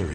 period.